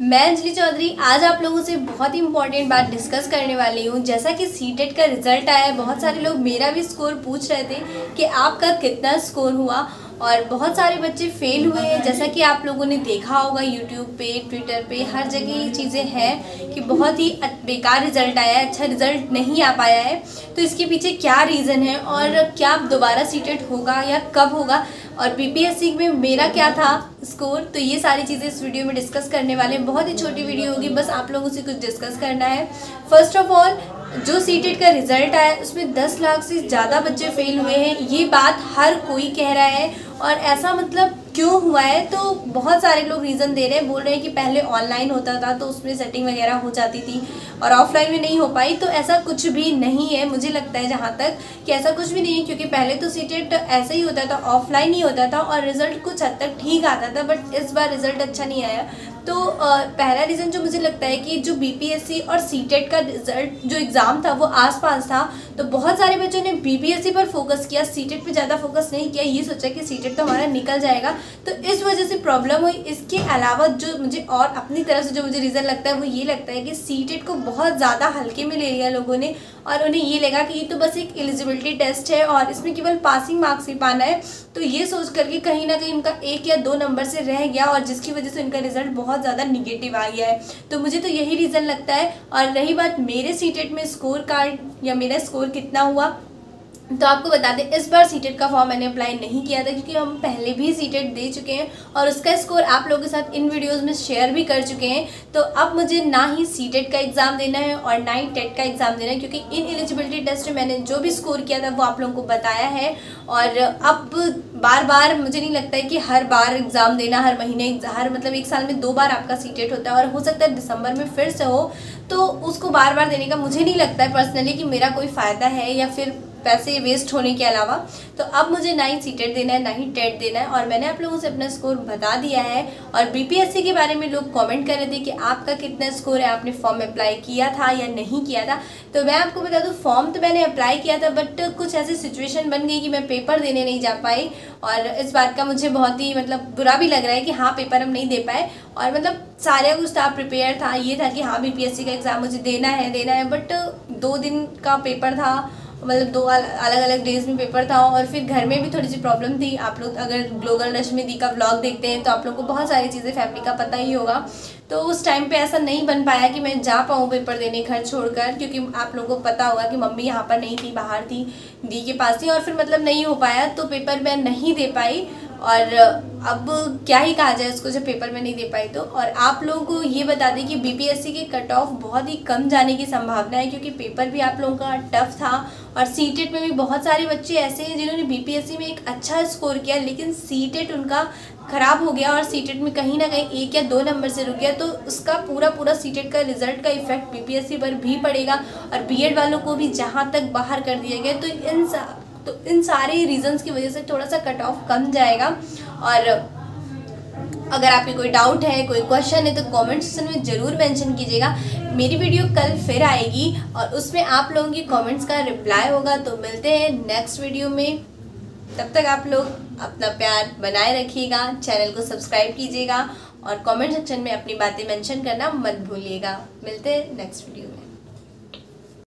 मैं अंजलि चौधरी, आज आप लोगों से बहुत ही इंपॉर्टेंट बात डिस्कस करने वाली हूँ। जैसा कि सी टेट का रिज़ल्ट आया है बहुत सारे लोग मेरा भी स्कोर पूछ रहे थे कि आपका कितना स्कोर हुआ और बहुत सारे बच्चे फेल हुए हैं। जैसा कि आप लोगों ने देखा होगा यूट्यूब पे ट्विटर पे, हर जगह ये चीज़ें हैं कि बहुत ही बेकार रिज़ल्ट आया है अच्छा रिज़ल्ट नहीं आ पाया है। तो इसके पीछे क्या रीज़न है और क्या दोबारा सीटेट होगा या कब होगा? और बीपीएससी में मेरा क्या था स्कोर तो ये सारी चीज़ें इस वीडियो में डिस्कस करने वाले हैं। बहुत ही छोटी वीडियो होगी, बस आप लोगों से कुछ डिस्कस करना है। फ़र्स्ट ऑफ़ ऑल जो सीटेट का रिज़ल्ट आया, उसमें 10 लाख से ज़्यादा बच्चे फेल हुए हैं। ये बात हर कोई कह रहा है और ऐसा मतलब क्यों हुआ है? तो बहुत सारे लोग रीज़न दे रहे हैं, बोल रहे हैं कि पहले ऑनलाइन होता था तो उसमें सेटिंग वगैरह हो जाती थी और ऑफलाइन में नहीं हो पाई। तो ऐसा कुछ भी नहीं है, मुझे लगता है जहाँ तक कि ऐसा कुछ भी नहीं है, क्योंकि पहले तो सीटेट ऐसा ही होता था ऑफलाइन ही होता था और रिज़ल्ट कुछ हद तक ठीक आता था बट इस बार रिज़ल्ट अच्छा नहीं आया। तो पहला रीज़न जो मुझे लगता है कि जो बीपीएससी और सीटेट का रिज़ल्ट जो एग्ज़ाम था, वो आसपास था तो बहुत सारे बच्चों ने बीपीएससी पर फोकस किया सीटेट पे ज़्यादा फोकस नहीं किया, ये सोचा कि सीटेट तो हमारा निकल जाएगा। तो इस वजह से प्रॉब्लम हुई। इसके अलावा जो मुझे और अपनी तरफ़ से जो मुझे रीज़न लगता है, वो ये लगता है कि सी को बहुत ज़्यादा हल्के में ले लिया लोगों ने और उन्हें ये लगा कि ये तो बस एक एलिजिबिलिटी टेस्ट है और इसमें केवल पासिंग मार्क्स ही पाना है। तो ये सोच करके कहीं ना कहीं उनका एक या दो नंबर से रह गया और जिसकी वजह से उनका रिज़ल्ट बहुत ज़्यादा निगेटिव आ गया है। तो मुझे तो यही रीज़न लगता है। और रही बात मेरे सीटेट में स्कोर कार्ड या मेरा स्कोर कितना हुआ तो आपको बता दें, इस बार सीटेट का फॉर्म मैंने अप्लाई नहीं किया था क्योंकि हम पहले भी सीटेट दे चुके हैं और उसका स्कोर आप लोगों के साथ इन वीडियोस में शेयर भी कर चुके हैं। तो अब मुझे ना ही सीटेट का एग्ज़ाम देना है और ना ही टेट का एग्ज़ाम देना है क्योंकि इन एलिजिबिलिटी टेस्ट में मैंने जो भी स्कोर किया था वो आप लोगों को बताया है। और अब बार बार मुझे नहीं लगता है कि हर बार एग्ज़ाम देना, हर महीने हर मतलब एक साल में दो बार आपका सीटेट होता है और हो सकता है दिसंबर में फिर से हो। तो उसको बार बार देने का मुझे नहीं लगता है पर्सनली कि मेरा कोई फ़ायदा है या फिर पैसे वेस्ट होने के अलावा तो अब मुझे ना ही सीटेट देना है, ना ही टेट देना है, और मैंने आप लोगों से अपना स्कोर बता दिया है। और बीपीएससी के बारे में लोग कमेंट कर रहे थे कि आपका कितना स्कोर है, आपने फॉर्म अप्लाई किया था या नहीं किया था। तो मैं आपको बता दूँ फॉर्म तो मैंने अप्लाई किया था बट कुछ ऐसी सिचुएशन बन गई कि मैं पेपर देने नहीं जा पाई। और इस बात का मुझे बहुत ही मतलब बुरा भी लग रहा है कि हाँ पेपर हम नहीं दे पाए। और मतलब सारे कुछ था प्रिपेयर था, ये था कि हाँ बी का एग्ज़ाम मुझे देना है देना है बट दो दिन का पेपर था। मतलब दो अलग अलग डेज़ में पेपर था और फिर घर में भी थोड़ी सी प्रॉब्लम थी। आप लोग अगर ग्लोबल रश्मि दी का ब्लॉग देखते हैं तो आप लोग को बहुत सारी चीज़ें फैमिली का पता ही होगा। तो उस टाइम पे ऐसा नहीं बन पाया कि मैं जा पाऊँ पेपर देने घर छोड़कर, क्योंकि आप लोगों को पता होगा कि मम्मी यहाँ पर नहीं थी, बाहर थी दी के पास थी और फिर मतलब नहीं हो पाया तो पेपर मैं नहीं दे पाई। और अब क्या ही कहा जाए उसको जब पेपर में नहीं दे पाई तो। और आप लोगों को ये बता दें कि बीपीएससी के कट ऑफ़ बहुत ही कम जाने की संभावना है, क्योंकि पेपर भी आप लोगों का टफ था। और सीटेट में भी बहुत सारे बच्चे ऐसे हैं जिन्होंने बीपीएससी में एक अच्छा स्कोर किया, लेकिन सीटेट उनका ख़राब हो गया और सीटेट में कहीं ना कहीं एक या दो नंबर से रुक गया तो उसका पूरा पूरा सीटेट का रिज़ल्ट का इफ़ेक्ट बीपीएससी पर भी पड़ेगा। और बीएड वालों को भी जहाँ तक बाहर कर दिया गया तो इन तो इन सारे रीजंस की वजह से थोड़ा सा कट ऑफ़ कम जाएगा। और अगर आपके कोई डाउट है, कोई क्वेश्चन है तो कमेंट सेक्शन में ज़रूर मेंशन कीजिएगा। मेरी वीडियो कल फिर आएगी और उसमें आप लोगों की कमेंट्स का रिप्लाई होगा। तो मिलते हैं नेक्स्ट वीडियो में। तब तक आप लोग अपना प्यार बनाए रखिएगा चैनल को सब्सक्राइब कीजिएगा और कमेंट सेक्शन में अपनी बातें मेंशन करना मत भूलिएगा। मिलते हैं नेक्स्ट वीडियो में।